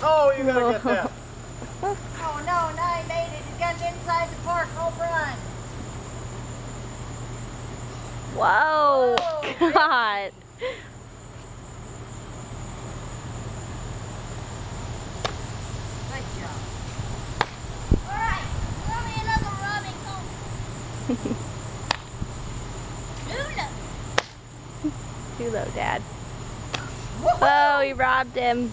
Oh, you gotta get that. Oh no, now he made it. He got inside the park home run. Whoa. Whoa. God. Good job. All right, throw me another rubbing cone. Lula. Too low, Dad. Woohoo! Oh, he robbed him.